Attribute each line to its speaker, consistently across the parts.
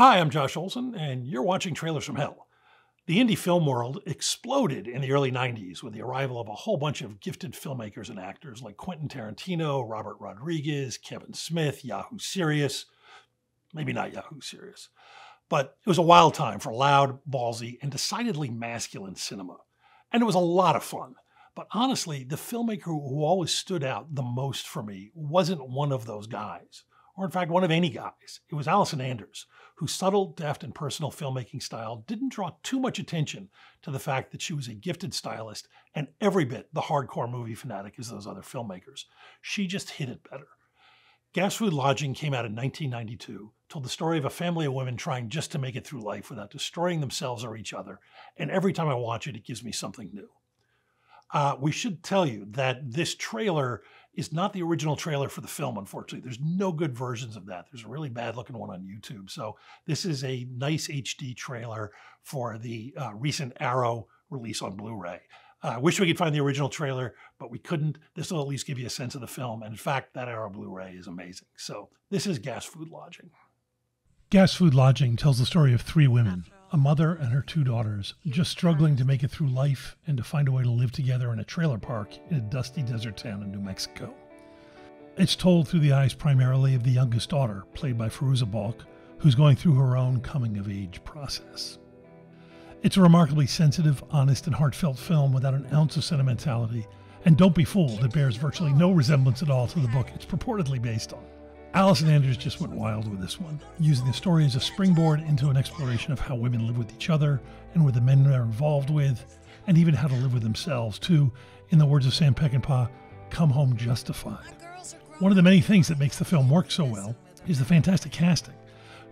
Speaker 1: Hi, I'm Josh Olson, and you're watching Trailers from Hell. The indie film world exploded in the early 90s with the arrival of a whole bunch of gifted filmmakers and actors like Quentin Tarantino, Robert Rodriguez, Kevin Smith, Yahoo Serious. Maybe not Yahoo Serious. But it was a wild time for loud, ballsy, and decidedly masculine cinema. And it was a lot of fun. But honestly, the filmmaker who always stood out the most for me wasn't one of those guys or in fact one of any guys. It was Allison Anders, whose subtle, deft, and personal filmmaking style didn't draw too much attention to the fact that she was a gifted stylist and every bit the hardcore movie fanatic as those other filmmakers. She just hit it better. Gas Food Lodging came out in 1992, told the story of a family of women trying just to make it through life without destroying themselves or each other, and every time I watch it, it gives me something new. Uh, we should tell you that this trailer is not the original trailer for the film, unfortunately. There's no good versions of that. There's a really bad looking one on YouTube. So this is a nice HD trailer for the uh, recent Arrow release on Blu ray. Uh, I wish we could find the original trailer, but we couldn't. This will at least give you a sense of the film. And in fact, that Arrow Blu ray is amazing. So this is Gas Food Lodging. Gas Food Lodging tells the story of three women a mother and her two daughters, just struggling to make it through life and to find a way to live together in a trailer park in a dusty desert town in New Mexico. It's told through the eyes primarily of the youngest daughter, played by Fairuza Balk, who's going through her own coming of age process. It's a remarkably sensitive, honest, and heartfelt film without an ounce of sentimentality, and don't be fooled, it bears virtually no resemblance at all to the book it's purportedly based on. Allison Anders just went wild with this one, using the story as a springboard into an exploration of how women live with each other and with the men they're involved with, and even how to live with themselves to, in the words of Sam Peckinpah, come home justified. One of the many things that makes the film work so well is the fantastic casting.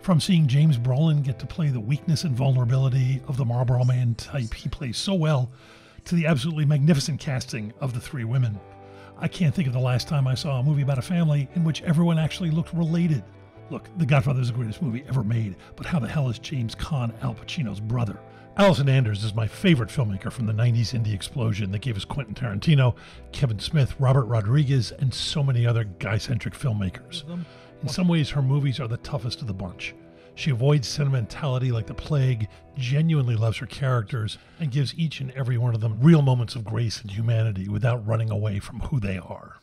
Speaker 1: From seeing James Brolin get to play the weakness and vulnerability of the Marlboro Man type he plays so well, to the absolutely magnificent casting of the three women. I can't think of the last time I saw a movie about a family in which everyone actually looked related. Look, The Godfather is the greatest movie ever made, but how the hell is James Caan Al Pacino's brother? Allison Anders is my favorite filmmaker from the 90s indie explosion that gave us Quentin Tarantino, Kevin Smith, Robert Rodriguez, and so many other guy centric filmmakers. In some ways, her movies are the toughest of the bunch. She avoids sentimentality like the plague, genuinely loves her characters, and gives each and every one of them real moments of grace and humanity without running away from who they are.